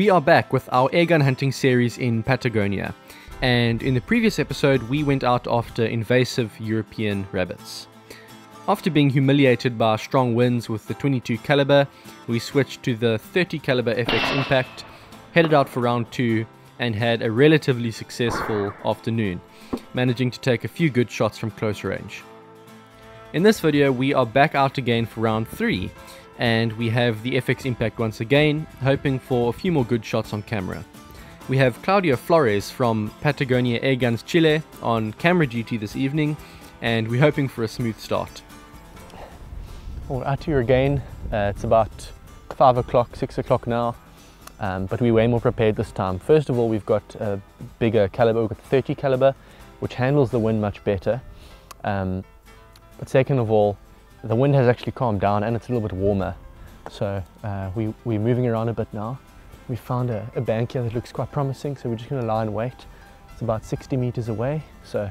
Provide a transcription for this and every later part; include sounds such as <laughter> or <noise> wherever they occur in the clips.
We are back with our airgun hunting series in Patagonia, and in the previous episode, we went out after invasive European rabbits. After being humiliated by strong winds with the 22 caliber, we switched to the 30 caliber FX Impact, headed out for round 2 and had a relatively successful afternoon, managing to take a few good shots from close range. In this video, we are back out again for round 3, and we have the FX Impact once again, hoping for a few more good shots on camera. We have Claudio Flores from Patagonia Airguns Chile on camera duty this evening, and we're hoping for a smooth start. We're out here again. Uh, it's about five o'clock, six o'clock now, um, but we're way more prepared this time. First of all, we've got a bigger caliber, we've got 30 caliber, which handles the wind much better. Um, but second of all, the wind has actually calmed down and it's a little bit warmer. So uh, we, we're moving around a bit now. We found a, a bank here that looks quite promising, so we're just going to lie and wait. It's about 60 meters away, so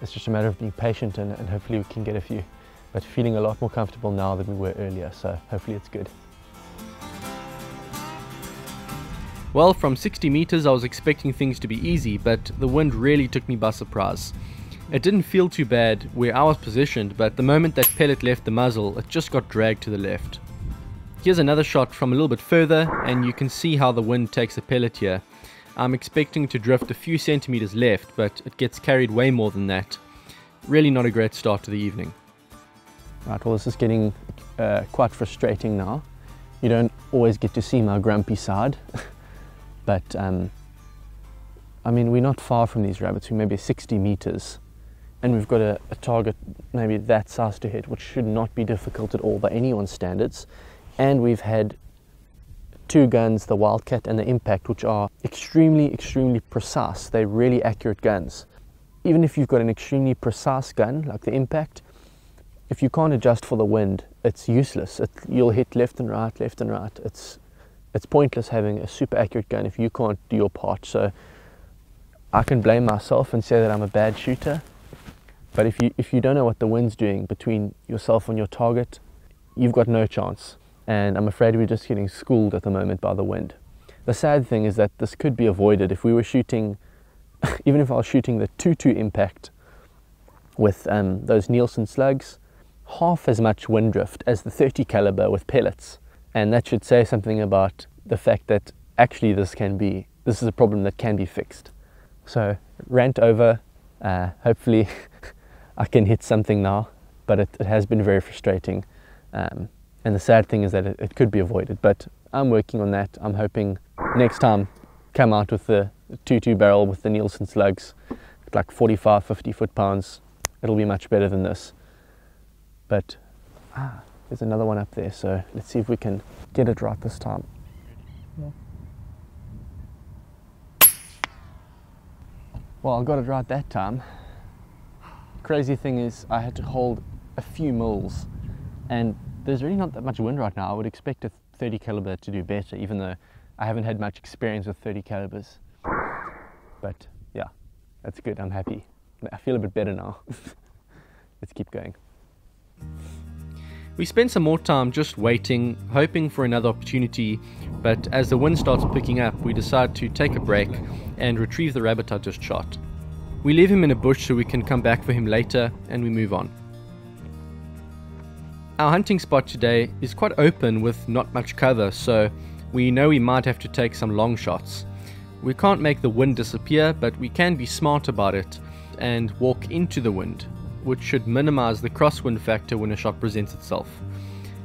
it's just a matter of being patient and, and hopefully we can get a few but feeling a lot more comfortable now than we were earlier, so hopefully it's good. Well, from 60 meters I was expecting things to be easy, but the wind really took me by surprise. It didn't feel too bad where I was positioned, but the moment that pellet left the muzzle, it just got dragged to the left. Here's another shot from a little bit further, and you can see how the wind takes the pellet here. I'm expecting to drift a few centimeters left, but it gets carried way more than that. Really not a great start to the evening. Right, well this is getting uh, quite frustrating now. You don't always get to see my grumpy side, <laughs> but um, I mean we're not far from these rabbits, we're maybe 60 meters and we've got a, a, target maybe that size to hit, which should not be difficult at all by anyone's standards. And we've had two guns, the Wildcat and the Impact, which are extremely, extremely precise. They're really accurate guns. Even if you've got an extremely precise gun like the Impact, if you can't adjust for the wind, it's useless. It, you'll hit left and right, left and right. It's it's pointless having a super accurate gun if you can't do your part. So I can blame myself and say that I'm a bad shooter. But if you if you don't know what the wind's doing between yourself and your target, you've got no chance. And I'm afraid we're just getting schooled at the moment by the wind. The sad thing is that this could be avoided if we were shooting, <laughs> even if I was shooting the 2-2 impact with um, those Nielsen slugs, half as much wind drift as the 30 caliber with pellets. And that should say something about the fact that actually this can be, this is a problem that can be fixed. So rant over, uh, hopefully <laughs> I can hit something now, but it, it has been very frustrating. Um, and the sad thing is that it, it could be avoided, but I'm working on that. I'm hoping next time come out with the 2-2 barrel with the Nielsen slugs, like 45, 50 foot pounds. It'll be much better than this. But ah, there's another one up there, so let's see if we can get it right this time. Well, I got it right that time. Crazy thing is, I had to hold a few mils, and there's really not that much wind right now. I would expect a 30 caliber to do better, even though I haven't had much experience with 30 calibers. But yeah, that's good. I'm happy. I feel a bit better now. <laughs> Let's keep going. We spent some more time just waiting, hoping for another opportunity, but as the wind starts picking up, we decide to take a break and retrieve the rabbit I just shot. We leave him in a bush so we can come back for him later, and we move on. Our hunting spot today is quite open with not much cover, so we know we might have to take some long shots. We can't make the wind disappear, but we can be smart about it and walk into the wind which should minimize the crosswind factor when a shot presents itself.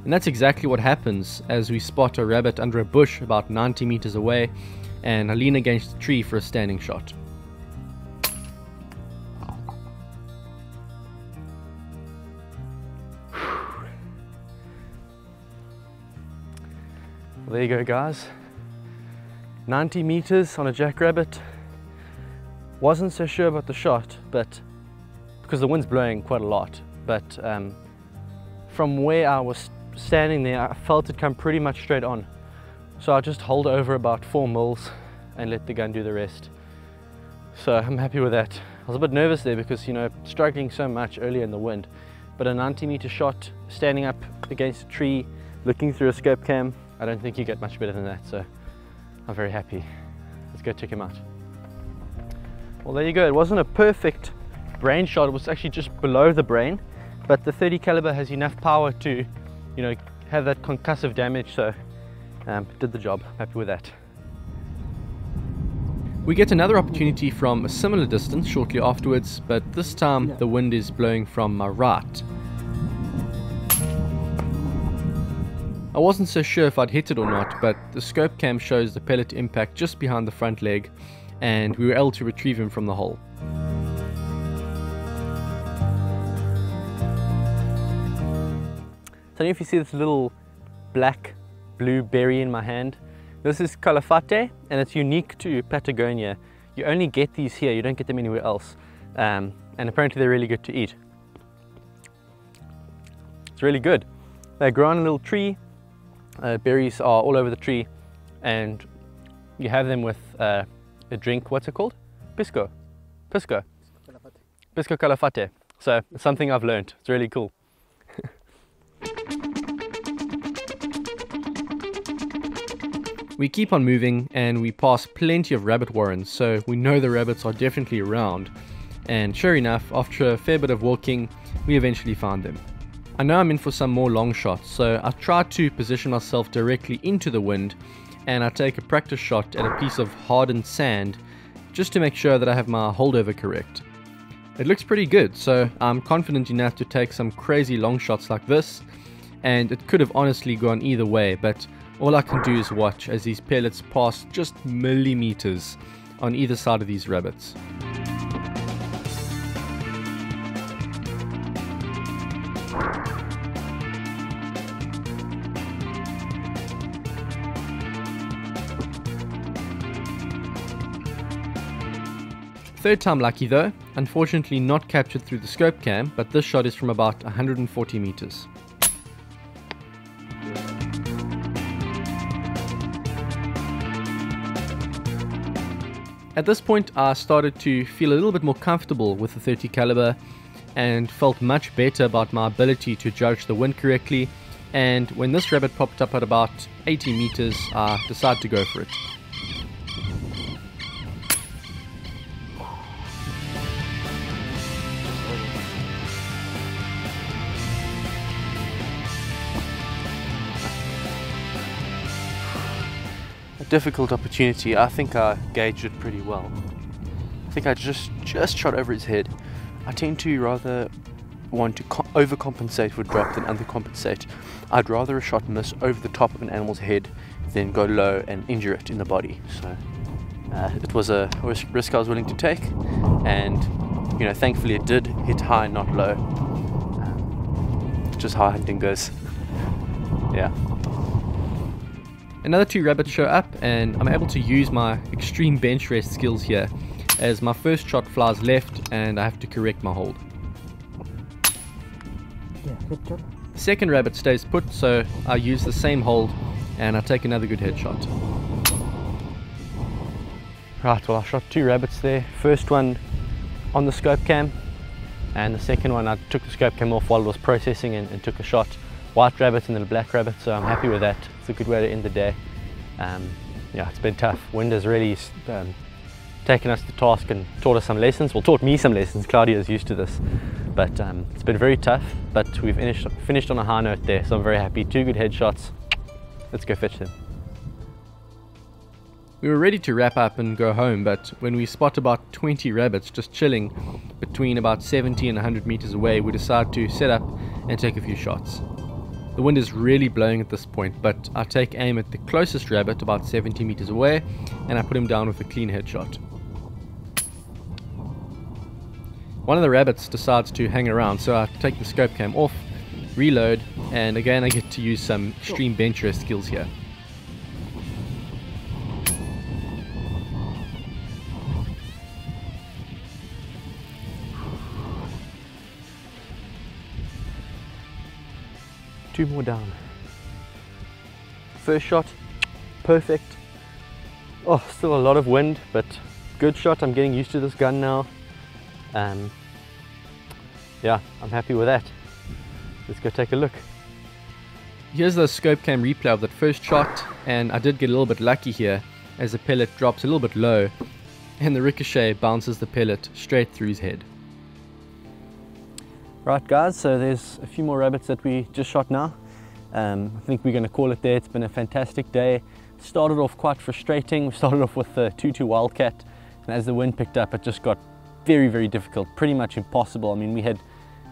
And that's exactly what happens as we spot a rabbit under a bush about 90 meters away and I lean against a tree for a standing shot. There you go guys. 90 meters on a jackrabbit. Wasn't so sure about the shot, but because the wind's blowing quite a lot. But um, from where I was standing there, I felt it come pretty much straight on. So I just hold over about four mils and let the gun do the rest. So I'm happy with that. I was a bit nervous there because, you know, struggling so much earlier in the wind. But a 90 meter shot, standing up against a tree, looking through a scope cam, I don't think you get much better than that. So I'm very happy. Let's go check him out. Well, there you go. It wasn't a perfect brain shot. It was actually just below the brain, but the 30 caliber has enough power to, you know, have that concussive damage. So, um, did the job. Happy with that. We get another opportunity from a similar distance shortly afterwards, but this time the wind is blowing from my right. I wasn't so sure if I'd hit it or not, but the scope cam shows the pellet impact just behind the front leg, and we were able to retrieve him from the hole. So if you see this little black blue berry in my hand, this is calafate and it's unique to Patagonia. You only get these here, you don't get them anywhere else. Um, and apparently they're really good to eat. It's really good. They grow on a little tree uh, berries are all over the tree and you have them with uh, a drink, what's it called? Pisco. Pisco. Pisco calafate. So it's something I've learned. It's really cool. <laughs> we keep on moving and we pass plenty of rabbit warrens, so we know the rabbits are definitely around. And sure enough, after a fair bit of walking, we eventually found them. I know I'm in for some more long shots, so I try to position myself directly into the wind and I take a practice shot at a piece of hardened sand just to make sure that I have my holdover correct. It looks pretty good, so I'm confident enough to take some crazy long shots like this, and it could have honestly gone either way, but all I can do is watch as these pellets pass just millimeters on either side of these rabbits. Third time lucky though, unfortunately not captured through the scope cam, but this shot is from about 140 meters. At this point I started to feel a little bit more comfortable with the 30 caliber and felt much better about my ability to judge the wind correctly and when this rabbit popped up at about 80 meters I decided to go for it. Difficult opportunity. I think I gauged it pretty well. I think I just just shot over his head. I tend to rather want to overcompensate for drop than undercompensate. I'd rather a shot miss over the top of an animal's head than go low and injure it in the body. So uh, it was a risk I was willing to take, and you know, thankfully it did hit high, not low. Just how hunting goes. yeah. Another two rabbits show up and I'm able to use my extreme bench rest skills here as my first shot flies left and I have to correct my hold. Yeah, Second rabbit stays put so I use the same hold and I take another good headshot. Right, well I shot two rabbits there. First one on the scope cam and the second one I took the scope cam off while it was processing and, and took a shot white rabbit and then a black rabbit, so I'm happy with that. A good way to end the day. Um, yeah, it's been tough. Wind has really um, taken us to task and taught us some lessons. Well, taught me some lessons. Claudio is used to this, but um, it's been very tough. But we've finished, finished on a high note there, so I'm very happy. Two good headshots. Let's go fetch them. We were ready to wrap up and go home, but when we spot about 20 rabbits just chilling between about 70 and 100 meters away, we decide to set up and take a few shots. The wind is really blowing at this point, but I take aim at the closest rabbit about 70 meters away and I put him down with a clean headshot. One of the rabbits decides to hang around, so I take the scope cam off, reload, and again I get to use some extreme bench rest skills here. Two more down. First shot, perfect. Oh, still a lot of wind, but good shot. I'm getting used to this gun now. Um, yeah, I'm happy with that. Let's go take a look. Here's the scope cam replay of that first shot, and I did get a little bit lucky here as the pellet drops a little bit low and the ricochet bounces the pellet straight through his head. Right guys, so there's a few more rabbits that we just shot now. Um, I think we're going to call it there. It's been a fantastic day. Started off quite frustrating. We started off with the 2-2 Wildcat and as the wind picked up it just got very very difficult, pretty much impossible. I mean we had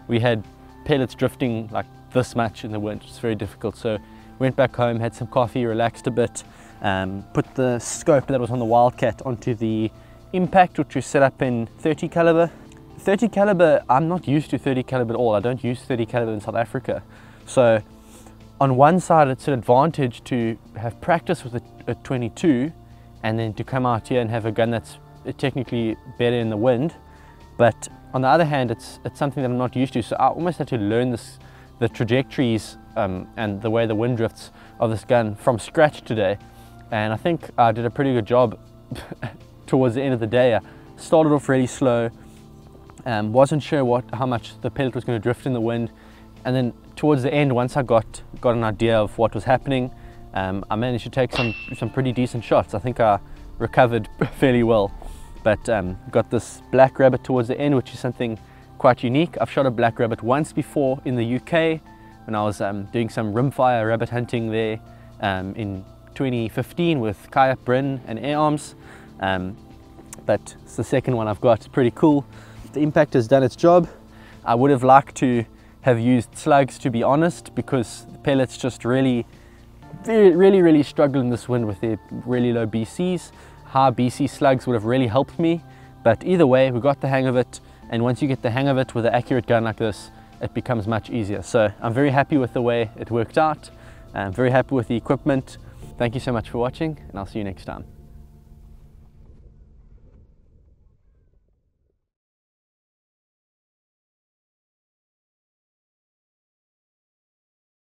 we had pellets drifting like this much in the wind, it's very difficult. So went back home, had some coffee, relaxed a bit, um, put the scope that was on the Wildcat onto the impact which was set up in 30 caliber. 30 caliber, I'm not used to 30 caliber at all. I don't use 30 caliber in South Africa. So on one side it's an advantage to have practice with a, a 22 and then to come out here and have a gun that's technically better in the wind. But on the other hand, it's, it's something that I'm not used to. So I almost had to learn this, the trajectories um, and the way the wind drifts of this gun from scratch today. And I think I did a pretty good job <laughs> towards the end of the day. I started off really slow, um, wasn't sure what how much the pellet was going to drift in the wind. And then towards the end, once I got, got an idea of what was happening, um, I managed to take some, some pretty decent shots. I think I recovered <laughs> fairly well. But um, got this black rabbit towards the end, which is something quite unique. I've shot a black rabbit once before in the UK when I was um, doing some rimfire rabbit hunting there um, in 2015 with Kayak Bryn and Air Arms. Um, but it's the second one I've got, pretty cool. The impact has done its job. I would have liked to have used slugs to be honest because the pellets just really, really, really struggle in this wind with their really low BCs high BC slugs would have really helped me. But either way, we got the hang of it. And once you get the hang of it with an accurate gun like this, it becomes much easier. So I'm very happy with the way it worked out. I'm very happy with the equipment. Thank you so much for watching and I'll see you next time.